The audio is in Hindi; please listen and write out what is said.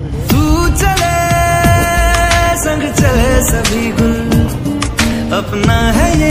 तू चले संग चले सभी गुल। अपना है ये